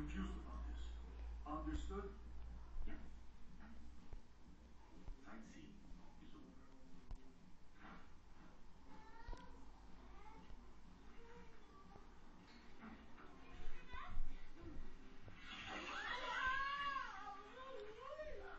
confused about this. Understood?